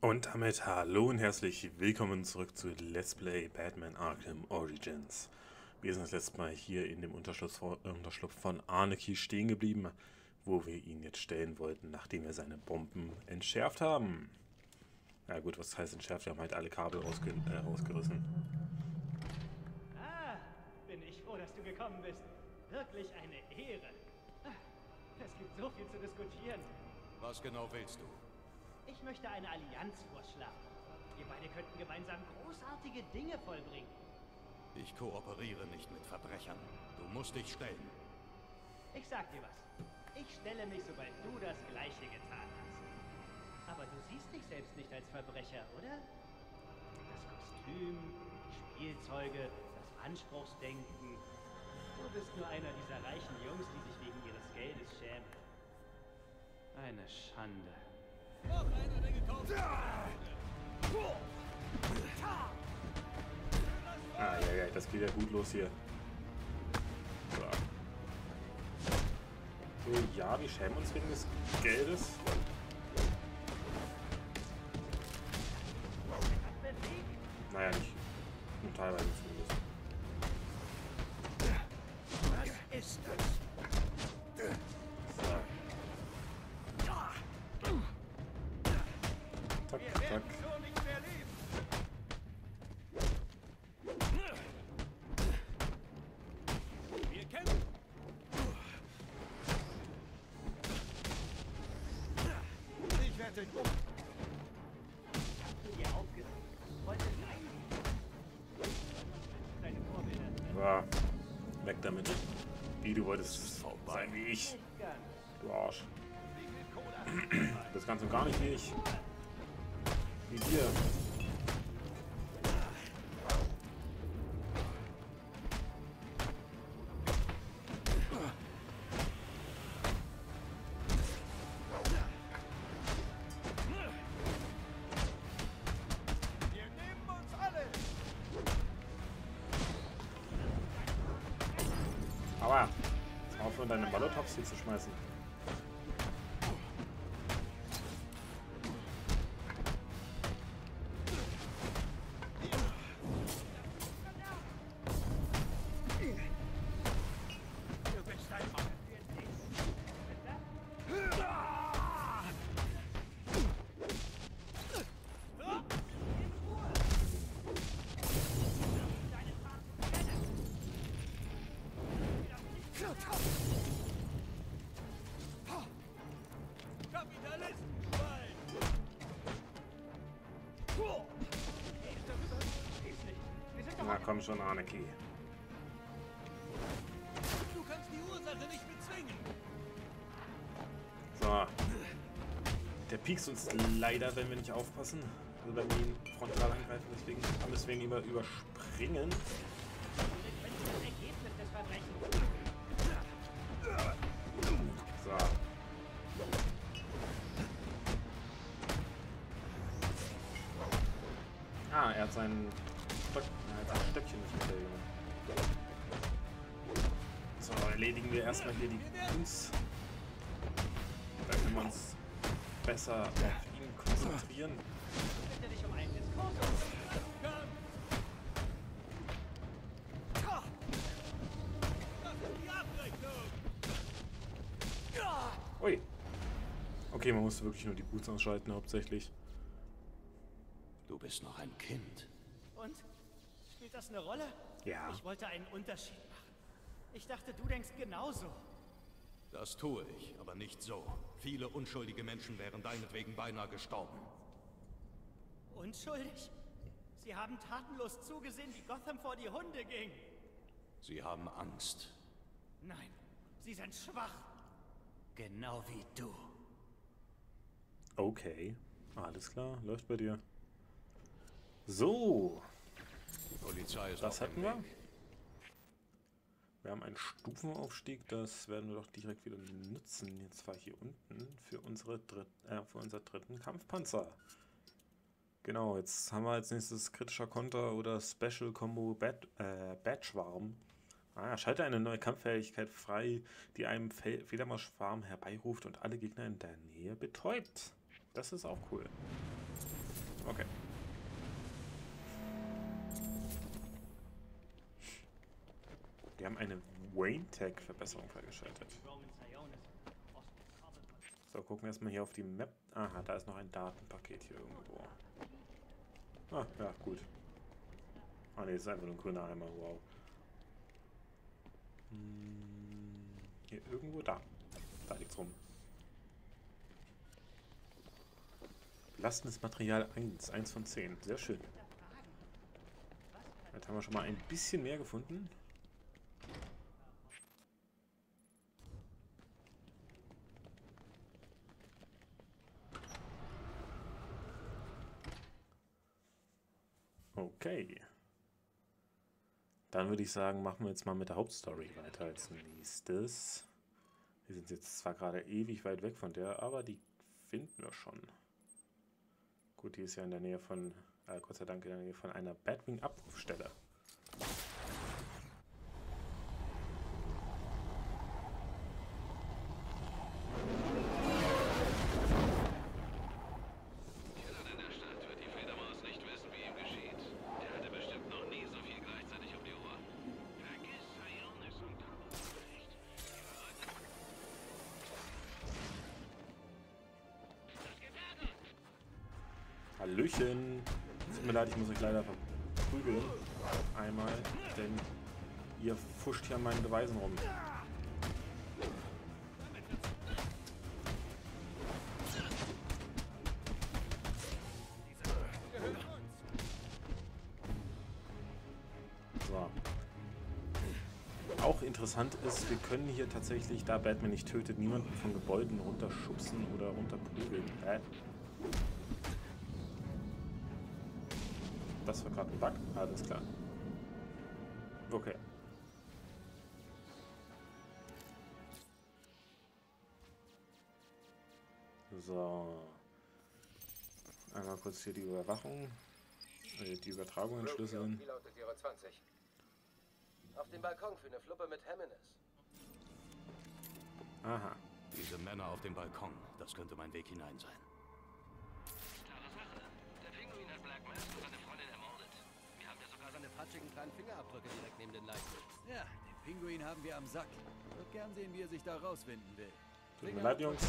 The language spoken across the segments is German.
Und damit hallo und herzlich willkommen zurück zu Let's Play Batman Arkham Origins. Wir sind das letzte Mal hier in dem Unterschlupf, von Arneki stehen geblieben, wo wir ihn jetzt stellen wollten, nachdem wir seine Bomben entschärft haben. Na ja gut, was heißt entschärft? Wir haben halt alle Kabel rausge äh, rausgerissen. Ah, bin ich froh, dass du gekommen bist. Wirklich eine Ehre. Ah, Es gibt so viel zu diskutieren. Was genau willst du? Ich möchte eine Allianz vorschlagen. Wir beide könnten gemeinsam großartige Dinge vollbringen. Ich kooperiere nicht mit Verbrechern. Du musst dich stellen. Ich sag dir was. Ich stelle mich, sobald du das Gleiche getan hast. Aber du siehst dich selbst nicht als Verbrecher, oder? Das Kostüm, die Spielzeuge, das Anspruchsdenken. Du bist nur einer dieser reichen Jungs, die sich wegen ihres Geldes schämen. Eine Schande. Ah, ja, ja, das geht ja gut los hier. So. so, ja, wir schämen uns wegen des Geldes. Das Ganze gar nicht wie ich. Wie. Wir. Aber jetzt aufhören, deine Molotovs hier zu schmeißen. Na komm schon, Arneki. Du kannst die Ursache nicht bezwingen. So. Der piekst uns leider, wenn wir nicht aufpassen. Also wenn wir ihn frontal angreifen, deswegen müssen wir ihn immer überspringen. Erstmal hier die Kunst. Dann können wir uns besser auf ihn konzentrieren. Bitte dich um einen Diskurs. Das ist die Abrechnung. Ui. Okay, man musste wirklich nur die Boots ausschalten, hauptsächlich. Du bist noch ein Kind. Und? Spielt das eine Rolle? Ja. Ich wollte einen Unterschied machen. Ich dachte, du denkst genauso. Das tue ich, aber nicht so. Viele unschuldige Menschen wären deinetwegen beinahe gestorben. Unschuldig? Sie haben tatenlos zugesehen, wie Gotham vor die Hunde ging. Sie haben Angst. Nein, sie sind schwach. Genau wie du. Okay. Alles klar, läuft bei dir. So, Die Polizei ist das auf dem hatten wir. Wir haben einen Stufenaufstieg, das werden wir doch direkt wieder nutzen. Jetzt war hier unten für, unsere dritt, äh, für unseren dritten Kampfpanzer. Genau, jetzt haben wir als nächstes kritischer Konter oder Special Combo Bat, äh, Batschwarm. Ah, schalte eine neue Kampffähigkeit frei, die einem Fe Fledermausschwarm herbeiruft und alle Gegner in der Nähe betäubt. Das ist auch cool. Okay. Wir haben eine Wayne-Tag-Verbesserung freigeschaltet. So, gucken wir erstmal hier auf die Map. Aha, da ist noch ein Datenpaket hier irgendwo. Ah, ja, gut. Ah ne, ist einfach nur ein grüner Eimer, wow. Hm, hier irgendwo da. Da liegt's rum. Belastendes Material 1, 1 von 10. Sehr schön. Jetzt haben wir schon mal ein bisschen mehr gefunden. Okay. Dann würde ich sagen, machen wir jetzt mal mit der Hauptstory weiter als nächstes. Wir sind jetzt zwar gerade ewig weit weg von der, aber die finden wir schon. Gut, die ist ja in der Nähe von, äh, Gott sei Dank in der Nähe von einer Batwing-Abrufstelle. Hallöchen. Tut mir leid, ich muss euch leider verprügeln. Einmal, denn ihr fuscht hier an meinen Beweisen rum. So. Auch interessant ist, wir können hier tatsächlich, da Batman nicht tötet, niemanden von Gebäuden runterschubsen oder runterprügeln. Äh? Das war gerade ein Bug. Alles klar. Okay. So. Einmal kurz hier die Überwachung, äh, die Übertragung entschlüsseln. Auf dem Balkon für eine Fluppe mit Hemmines. Aha. Diese Männer auf dem Balkon, das könnte mein Weg hinein sein. Patschigen kleinen Fingerabdrücke direkt neben den Leichen. Ja, den Pinguin haben wir am Sack. Wird gern sehen, wie er sich da rauswinden will. Tut mir leid, Jungs.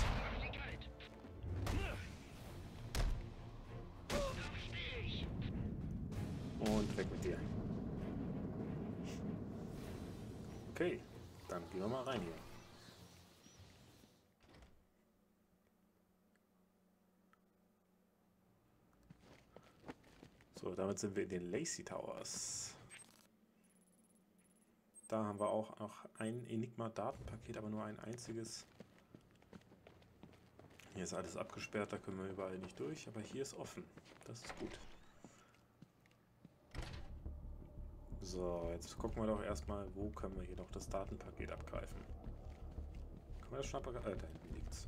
Und weg mit dir. Okay, dann gehen wir mal rein hier. So, damit sind wir in den Lacey Towers. Da haben wir auch noch ein Enigma-Datenpaket, aber nur ein einziges. Hier ist alles abgesperrt, da können wir überall nicht durch, aber hier ist offen. Das ist gut. So, jetzt gucken wir doch erstmal, wo können wir hier noch das Datenpaket abgreifen. Können wir das schon abgreifen? Äh, da hinten liegt's.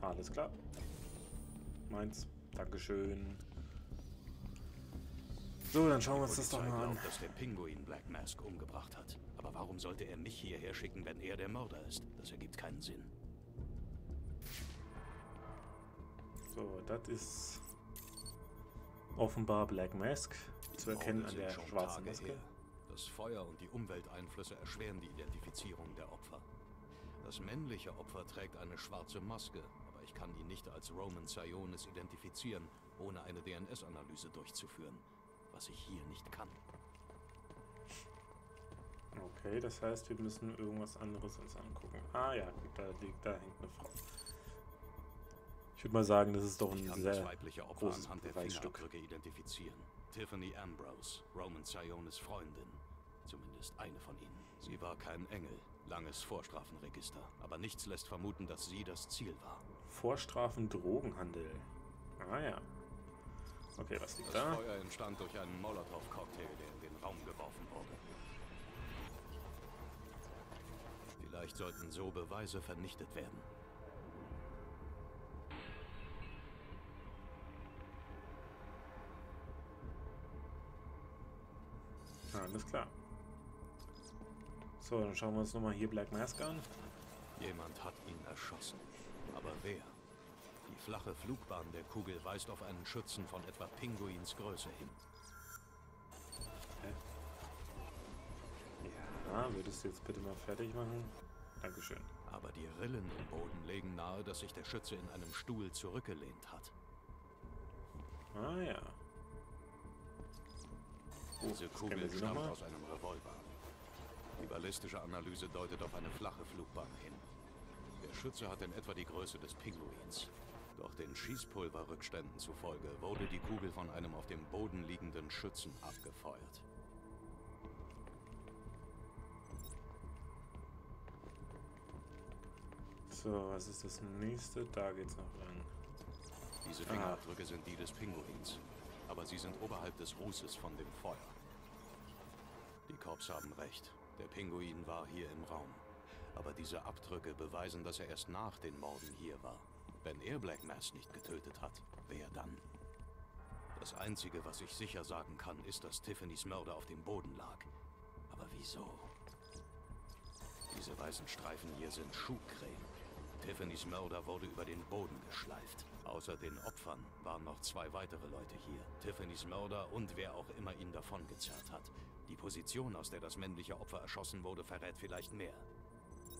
Alles klar. Meins. Dankeschön. So, dann schauen wir uns das doch mal an. Dass der Pinguin Black Mask umgebracht hat. Aber warum sollte er mich hierher schicken, wenn er der Mörder ist? Das ergibt keinen Sinn. So, das ist offenbar Black Mask zu erkennen an der schwarzen Maske. Das Feuer und die Umwelteinflüsse erschweren die Identifizierung der Opfer. Das männliche Opfer trägt eine schwarze Maske, aber ich kann ihn nicht als Roman Sionis identifizieren, ohne eine DNS-Analyse durchzuführen, was ich hier nicht kann. Okay, das heißt, wir müssen irgendwas anderes uns angucken. Ah ja, gut, da liegt, da hängt eine Frau. Ich würde mal sagen, das ist doch ein sehr das weibliche Opfer großes Beweisstück. Identifizieren. Tiffany Ambrose, Roman Sionis Freundin. Zumindest eine von ihnen. Sie war kein Engel, langes Vorstrafenregister, aber nichts lässt vermuten, dass sie das Ziel war. Vorstrafen Drogenhandel. Ah ja. Okay, was liegt Das da? Feuer entstand durch einen Molotow-Cocktail, der in den Raum geworfen wurde. Vielleicht sollten so Beweise vernichtet werden. Alles klar. So, dann schauen wir uns nochmal hier Black Mask an. Jemand hat ihn erschossen. Aber wer? Die flache Flugbahn der Kugel weist auf einen Schützen von etwa Pinguins Größe hin. Ja, würdest du jetzt bitte mal fertig machen? Dankeschön. Aber die Rillen im Boden legen nahe, dass sich der Schütze in einem Stuhl zurückgelehnt hat. Ah ja. Oh, Diese scannen Kugel stammt aus einem Revolver. Die ballistische Analyse deutet auf eine flache Flugbahn hin. Der Schütze hat in etwa die Größe des Pinguins. Doch den Schießpulverrückständen zufolge wurde die Kugel von einem auf dem Boden liegenden Schützen abgefeuert. So, was ist das nächste? Da geht's noch lang. Diese Ah. Fingerabdrücke sind die des Pinguins, aber sie sind oberhalb des Rußes von dem Feuer. Die Korps haben recht. Der Pinguin war hier im Raum. Aber diese Abdrücke beweisen, dass er erst nach den Morden hier war. Wenn er Black Mass nicht getötet hat, wer dann? Das Einzige, was ich sicher sagen kann, ist, dass Tiffany's Mörder auf dem Boden lag. Aber wieso? Diese weißen Streifen hier sind Schuhcreme. Tiffany's Mörder wurde über den Boden geschleift. Außer den Opfern waren noch zwei weitere Leute hier. Tiffany's Mörder und wer auch immer ihn davongezerrt hat. Die Position, aus der das männliche Opfer erschossen wurde, verrät vielleicht mehr.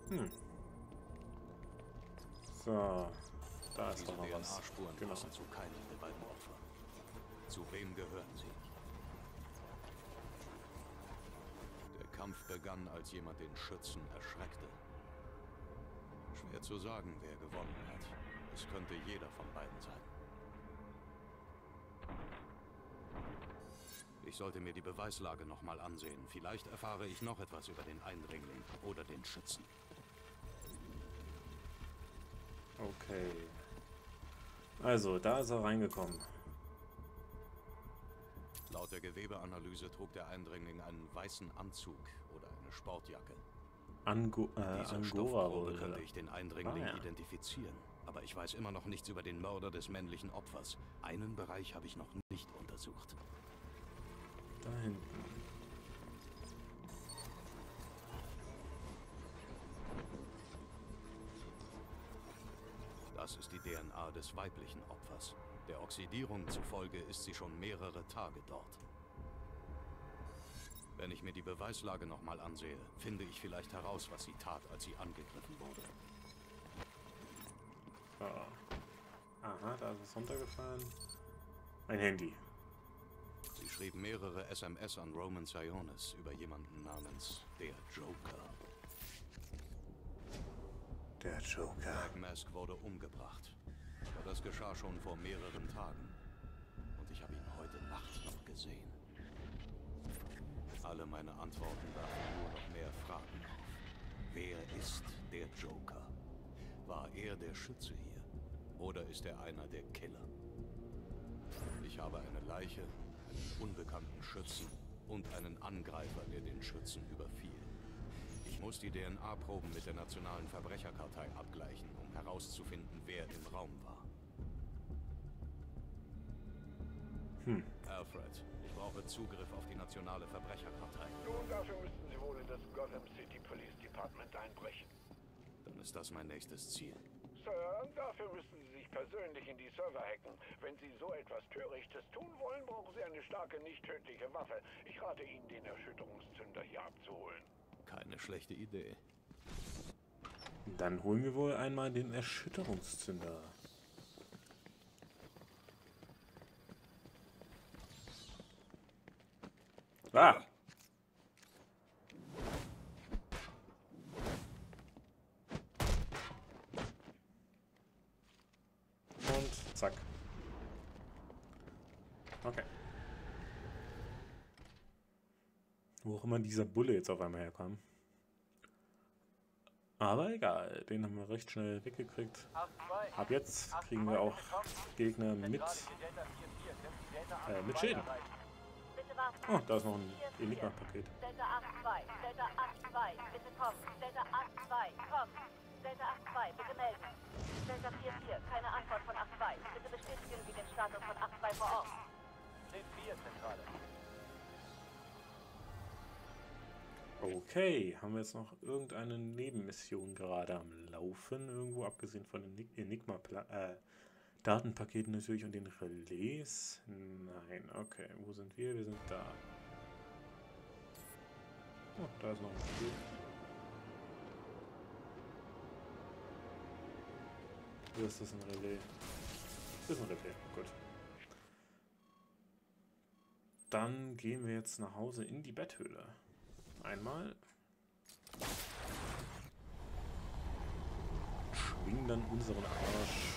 Hm. So, da ist Diese doch mal was. DNA-Spuren Genau. passen zu keinem der beiden Opfer. Zu wem gehören sie? Der Kampf begann, als jemand den Schützen erschreckte. Schwer zu sagen, wer gewonnen hat. Es könnte jeder von beiden sein. Ich sollte mir die Beweislage nochmal ansehen. Vielleicht erfahre ich noch etwas über den Eindringling oder den Schützen. Okay. Also, da ist er reingekommen. Laut der Gewebeanalyse trug der Eindringling einen weißen Anzug oder eine Sportjacke. Ango äh, Diese Angora wohl. könnte ich den Eindringling Ah, ja. identifizieren. Aber ich weiß immer noch nichts über den Mörder des männlichen Opfers. Einen Bereich habe ich noch nicht untersucht. Da hinten. Das ist die DNA des weiblichen Opfers. Der Oxidierung zufolge ist sie schon mehrere Tage dort. Wenn ich mir die Beweislage nochmal ansehe, finde ich vielleicht heraus, was sie tat, als sie angegriffen wurde. So. Aha, da ist es runtergefallen. Ein Handy. Sie schrieb mehrere SMS an Roman Sionis über jemanden namens der Joker. Der Joker. Black Mask wurde umgebracht. Aber das geschah schon vor mehreren Tagen. Und ich habe ihn heute Nacht noch gesehen. Alle meine Antworten werfen nur noch mehr Fragen auf. Wer ist der Joker? War er der Schütze hier? Oder ist er einer der Killer? Ich habe eine Leiche, einen unbekannten Schützen und einen Angreifer, der den Schützen überfiel. Ich muss die DNA-Proben mit der Nationalen Verbrecherkartei abgleichen, um herauszufinden, wer im Raum war. Hm. Alfred, ich brauche Zugriff auf die Nationale Verbrecherkartei. Nun, dafür müssten Sie wohl in das Gotham City Police Department einbrechen. Dann ist das mein nächstes Ziel. Sir, dafür müssen Sie sich persönlich in die Server hacken. Wenn Sie so etwas Törichtes tun wollen, brauchen Sie eine starke, nicht tödliche Waffe. Ich rate Ihnen, den Erschütterungszünder hier abzuholen. Keine schlechte Idee. Dann holen wir wohl einmal den Erschütterungszünder. Ah! Und zack. Okay. Wo auch immer dieser Bulle jetzt auf einmal herkam. Aber egal, den haben wir recht schnell weggekriegt. Ab jetzt kriegen wir auch Gegner mit, äh, mit Schäden. Oh, da ist noch ein Enigma-Paket. Delta 8-2, Delta 8-2, bitte kommen. Delta 8-2, kommen. Delta 8-2, bitte melden. Delta 4-4, keine Antwort von 8-2. Bitte bestätigen Sie den Status von 8-2 vor Ort. Okay, haben wir jetzt noch irgendeine Nebenmission gerade am Laufen? Irgendwo, abgesehen von Enig- Enigma, äh, natürlich und den Relais. Nein, okay. Wo sind wir? Wir sind da. Oh, da ist noch ein Spiel. Oder ist das ein Relais? Das ist ein Relais, gut. Dann gehen wir jetzt nach Hause in die Betthöhle. Einmal. Schwingen dann unseren Arsch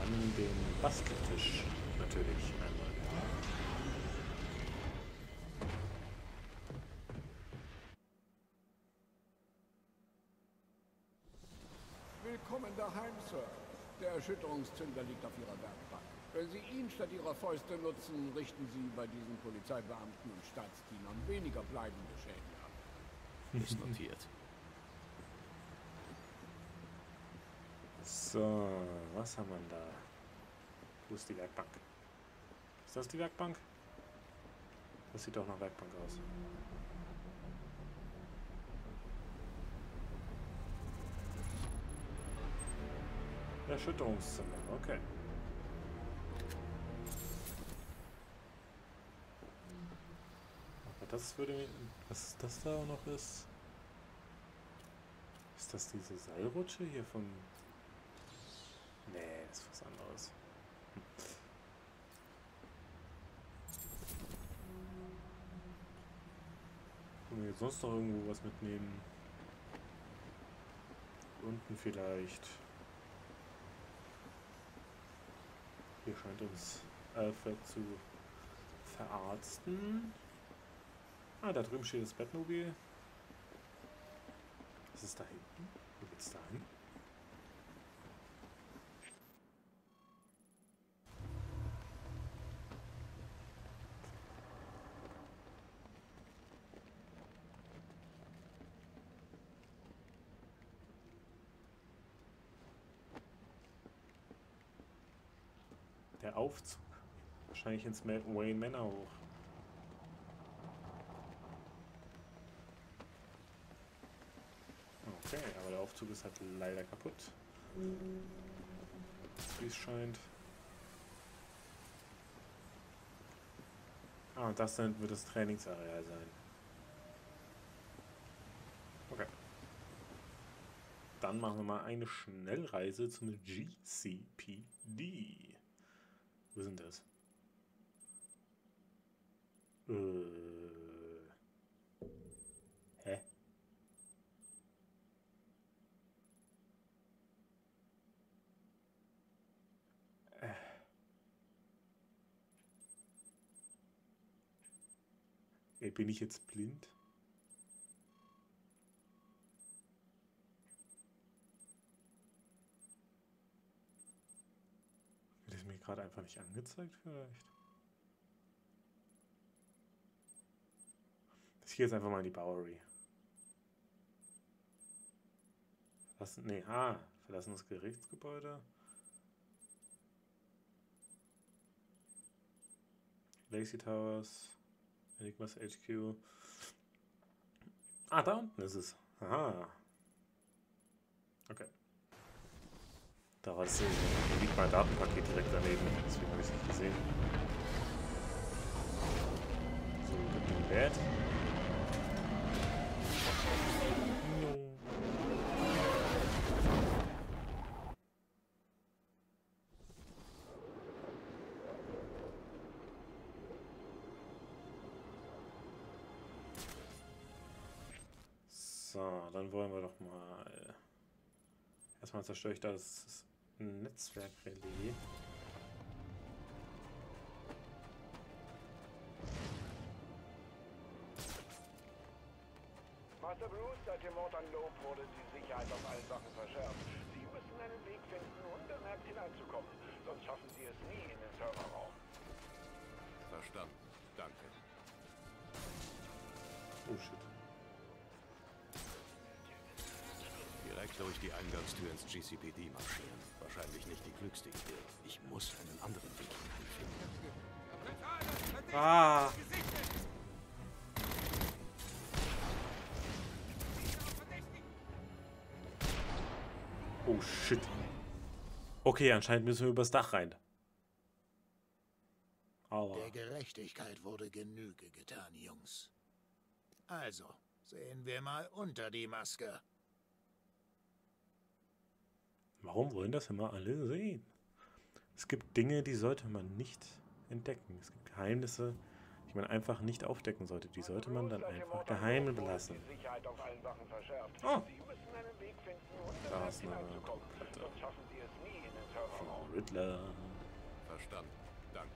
an den Basteltisch. Natürlich einmal. Willkommen daheim, Sir. Der Erschütterungszünder liegt auf Ihrer Werkbank. Wenn Sie ihn statt Ihrer Fäuste nutzen, richten Sie bei diesen Polizeibeamten und Staatsdienern weniger bleibende Schäden ab. Ist notiert. So, was haben wir da? Wo ist die Werkbank? Ist das die Werkbank? Das sieht doch nach Werkbank aus. Erschütterungszimmer, okay. Das würde mir... Was das da auch noch ist... Ist das diese Seilrutsche hier vom... Nee, das ist was anderes. Hm. Können wir jetzt sonst noch irgendwo was mitnehmen? Unten vielleicht. Hier scheint uns Alfred zu verarzten. Ah, da drüben steht das Bettmobil. Was ist da hinten? Wo geht's da hin? Der Aufzug. Wahrscheinlich ins Wayne Manor hoch. Okay, aber der Aufzug ist halt leider kaputt. Wie es scheint. Ah, und das dann wird das Trainingsareal sein. Okay. Dann machen wir mal eine Schnellreise zum GCPD. Wo sind das? Äh. Bin ich jetzt blind? Wird es mir gerade einfach nicht angezeigt vielleicht? Ich gehe jetzt einfach mal in die Bowery. Verlassen, nee, ah, verlassenes Gerichtsgebäude. Lacey Towers. Enigmas HQ. Ah, da unten ist es. Aha. Okay. Da war es. Hier liegt mein Datenpaket direkt daneben. Deswegen habe ich es nicht gesehen. So, good and bad. Dann wollen wir doch mal. Erstmal zerstöre ich das Netzwerkrelais. Master Bruce, seit dem Mord an Loeb wurde die Sicherheit auf allen Sachen verschärft. Sie müssen einen Weg finden, unbemerkt hineinzukommen. Sonst schaffen Sie es nie in den Serverraum. Verstanden. Danke. Oh shit. Durch die Eingangstür ins GCPD marschieren. Wahrscheinlich nicht die klügste Idee. Ich muss einen anderen Weg hineinfinden. Ah! Oh shit. Okay, anscheinend müssen wir übers Dach rein. Aber. Der Gerechtigkeit wurde Genüge getan, Jungs. Also, sehen wir mal unter die Maske. Warum wollen das immer alle sehen? Es gibt Dinge, die sollte man nicht entdecken. Es gibt Geheimnisse, die man einfach nicht aufdecken sollte. Die sollte man dann einfach geheim belassen. Oh. Da ist eine komplette Frau Riddler. Verstanden. Danke.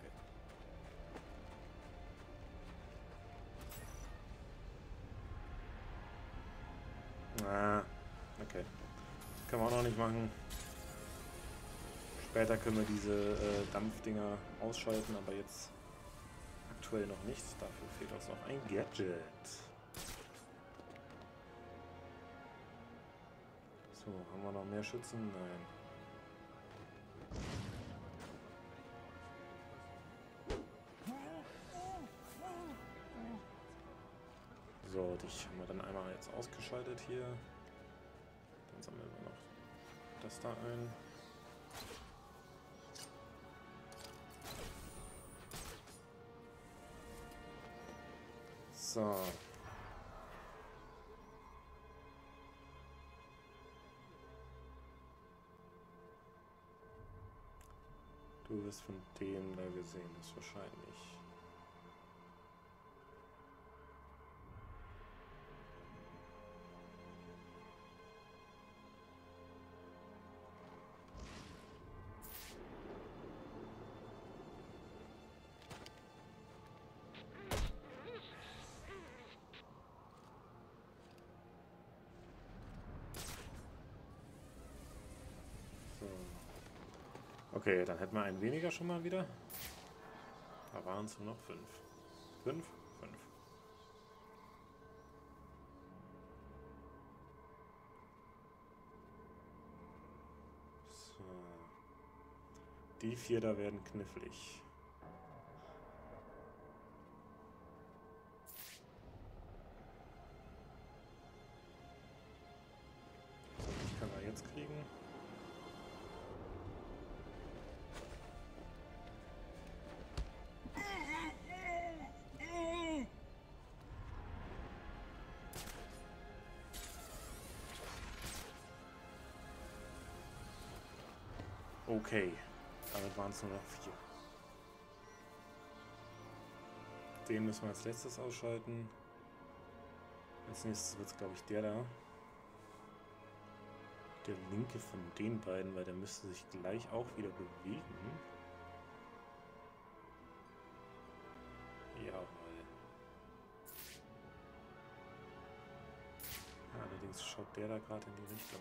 Ah. Können wir auch noch nicht machen. Später können wir diese äh, Dampfdinger ausschalten, aber jetzt aktuell noch nicht. Dafür fehlt uns noch ein Gadget. So, haben wir noch mehr Schützen? Nein. So, dich haben wir dann einmal jetzt ausgeschaltet hier. Dann sammeln wir noch das da ein. So. Du wirst von dem da gesehen, ist wahrscheinlich. Okay, dann hätten wir einen weniger schon mal wieder. Da waren es nur noch fünf. Fünf? Fünf. So. Die vier da werden knifflig. Okay, damit waren es nur noch vier. Den müssen wir als letztes ausschalten. Als nächstes wird es, glaube ich, der da. Der linke von den beiden, weil der müsste sich gleich auch wieder bewegen. Jawohl. Ja, allerdings schaut der da gerade in die Richtung.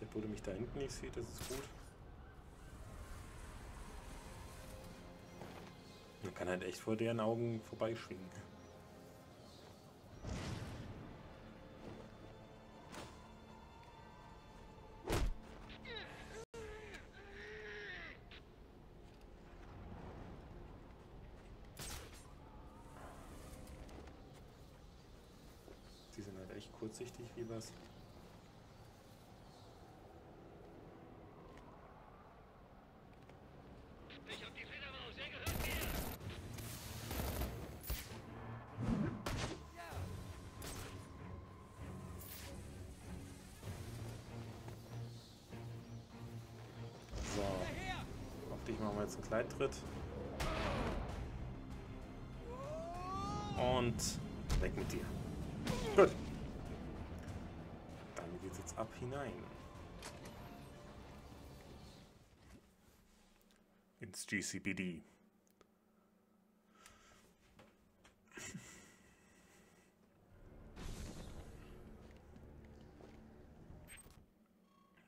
Der Bude mich da hinten nicht sieht, das ist gut. Man kann halt echt vor deren Augen vorbeischwingen. Jetzt einen Kleidtritt. Und weg mit dir. Gut. Dann geht's jetzt ab hinein. Ins GCPD.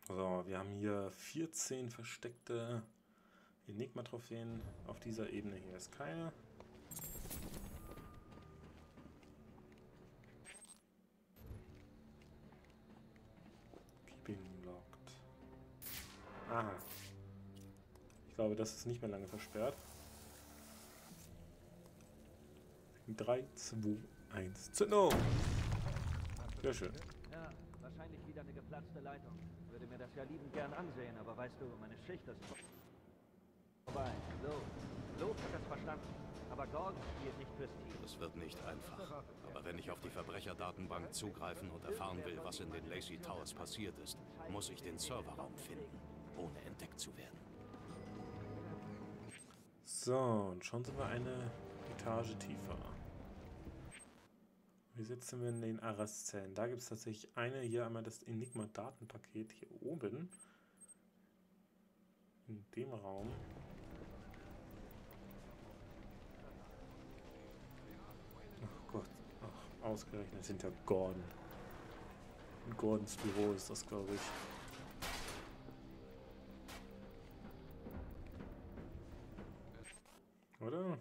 So, wir haben hier 14 versteckte Enigma-Trophäen auf dieser Ebene hier ist keine. Keeping locked. Aha. Ich glaube, das ist nicht mehr lange versperrt. 3, 2, 1, Zündung! Sehr schön. Ja, wahrscheinlich wieder eine geplatzte Leitung. Würde mir das ja liebend gern ansehen, aber weißt du, meine Schicht ist vorbei. So, Lob hat das verstanden. Aber Gordon spielt nicht fürs Team. Es wird nicht einfach. Aber wenn ich auf die Verbrecherdatenbank zugreifen und erfahren will, was in den Lacey Towers passiert ist, muss ich den Serverraum finden, ohne entdeckt zu werden. So, und schon sind wir eine Etage tiefer. Wie sitzen wir in den Arrestzellen? Da gibt es tatsächlich eine, hier einmal das Enigma-Datenpaket hier oben. In dem Raum. Ausgerechnet hinter Gordon. In Gordons Büro ist das, glaube ich. Oder?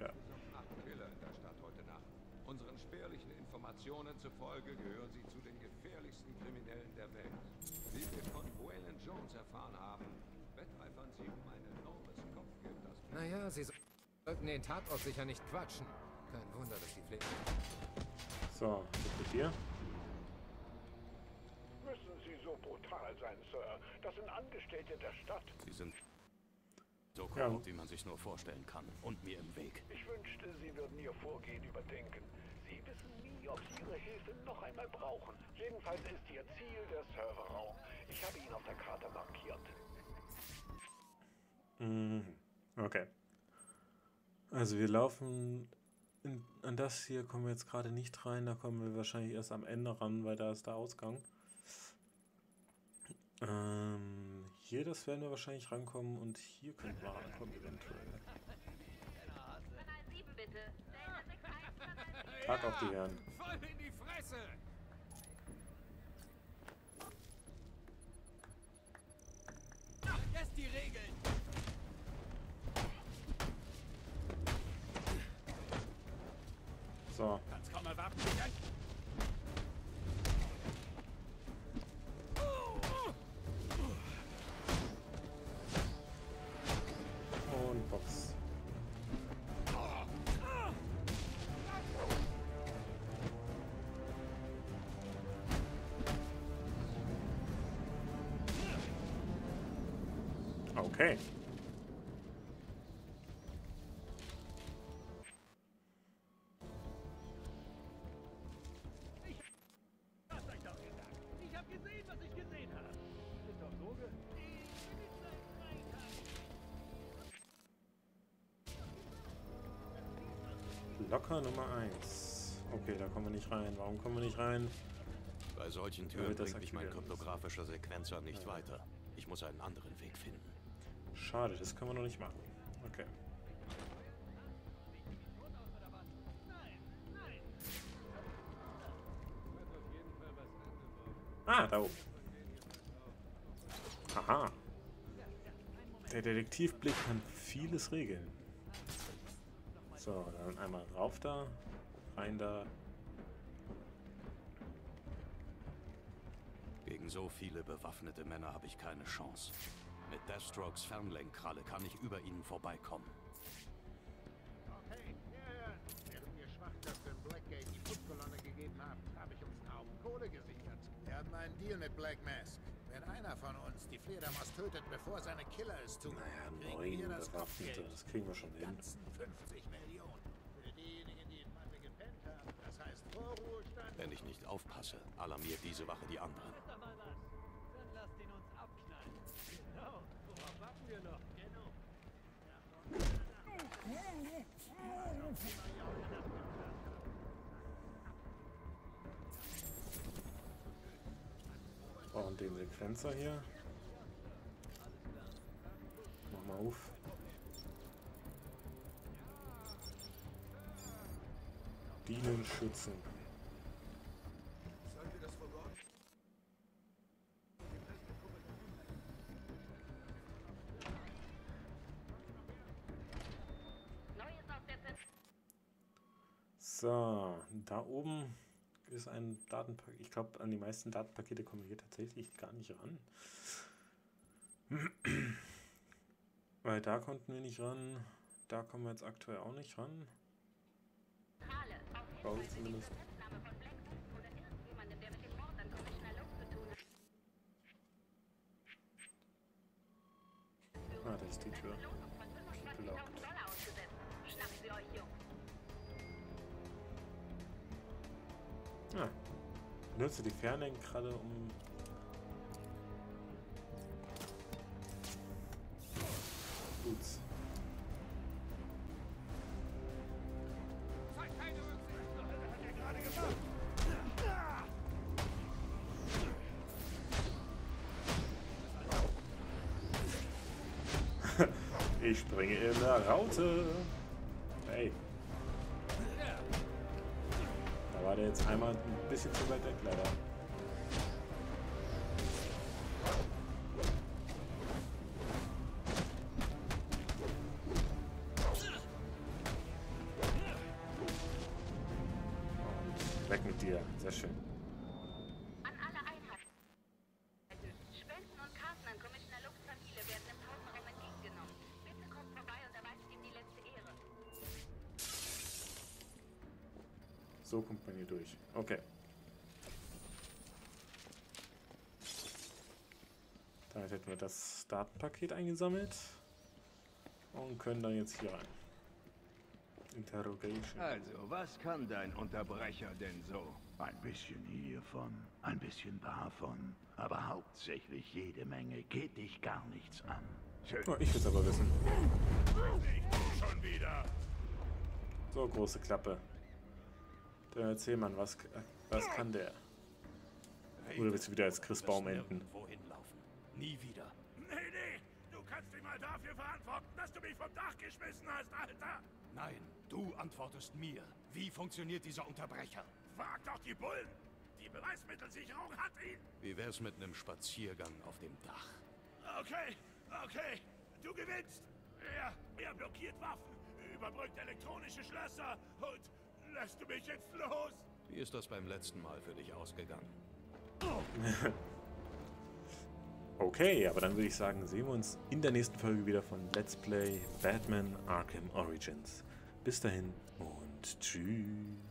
Ja. acht Killer in der Stadt heute Nacht. Unseren spärlichen Informationen zufolge gehören sie zu den gefährlichsten Kriminellen der Welt. Wie wir von Waylon Jones erfahren haben, wetteifern sie um ein enormes Kopfgeld, das Naja, Sie sollten den Tatort sicher nicht quatschen. Kein Wunder, dass die Pflege... So, was mit dir? Müssen Sie so brutal sein, Sir? Das sind Angestellte der Stadt. Sie sind so Ja. korrupt, wie man sich nur vorstellen kann. Und mir im Weg. Ich wünschte, Sie würden Ihr Vorgehen überdenken. Sie wissen nie, ob Sie Ihre Hilfe noch einmal brauchen. Jedenfalls ist Ihr Ziel der Serverraum. Ich habe ihn auf der Karte markiert. Mhm. Okay. Also wir laufen in, an das hier kommen wir jetzt gerade nicht rein, da kommen wir wahrscheinlich erst am Ende ran, weil da ist der Ausgang. Ähm, hier, das werden wir wahrscheinlich rankommen und hier könnten wir rankommen eventuell. Kanal 7 bitte. Delta 61, Kanal 7. Tag auf die Herren. Voll in die Fresse! So, Jetzt komm mal, wappen dich an! und Box. Okay. Nummer 1. Okay, da kommen wir nicht rein. Warum kommen wir nicht rein? Bei solchen Türen bringt mich mein kryptografischer Sequenzer nicht weiter. Ich muss einen anderen Weg finden. Schade, das können wir noch nicht machen. Okay. Ah, da oben. Aha. Der Detektivblick kann vieles regeln. So, dann einmal rauf da, rein da. Gegen so viele bewaffnete Männer habe ich keine Chance. Mit Deathstrokes Fernlenkkralle kann ich über ihnen vorbeikommen. Okay, ja, ja. Während ihr Schwachköpfe in Blackgate die Putzkolonne gegeben habt, habe ich uns einen Haufen Kohle gesichert. Wir haben einen Deal mit Black Mask. Wenn einer von uns die Fledermaus tötet, bevor seine Killer es tun, Naja, neun das Bewaffnete, das kriegen wir schon hin. ganzen 50 Millionen. Für diejenigen, die in Matte gepennt haben. Das heißt Vorruhestand. Wenn ich nicht aufpasse, alarmiert diese Wache die anderen. Ist da mal was? Dann lasst ihn uns abknallen. Genau. Worauf warten wir noch? Genau. Sequenzer hier. Mach mal auf. Dienen schützen. Ein Datenpaket. Ich glaube, an die meisten Datenpakete kommen wir hier tatsächlich gar nicht ran. Weil da konnten wir nicht ran. Da kommen wir jetzt aktuell auch nicht ran. Glaube ich zumindest. Ah, das ist die Tür. Benutze die Fernlenkkralle, um Boots. Ich springe in der Raute. Da war der jetzt einmal ein bisschen zu weit weg, leider. Wir das Datenpaket eingesammelt und können dann jetzt hier rein. Interrogation. Also, was kann dein Unterbrecher denn so? Ein bisschen hiervon, ein bisschen davon, aber hauptsächlich jede Menge geht dich gar nichts an. Schön. Oh, ich will es aber wissen. Schon wieder. So, große Klappe. Dann erzähl mal, was, was kann der? Oder willst du wieder als Chris Baum enden? Wohin laufen? Nie wieder. Mal dafür verantworten, dass du mich vom Dach geschmissen hast, Alter. Nein, du antwortest mir. Wie funktioniert dieser Unterbrecher? Frag doch die Bullen. Die Beweismittelsicherung hat ihn. Wie wär's mit einem Spaziergang auf dem Dach? Okay, okay, du gewinnst. Er, er blockiert Waffen, überbrückt elektronische Schlösser und lässt du mich jetzt los? Wie ist das beim letzten Mal für dich ausgegangen? Okay, aber dann würde ich sagen, sehen wir uns in der nächsten Folge wieder von Let's Play Batman Arkham Origins. Bis dahin und tschüss.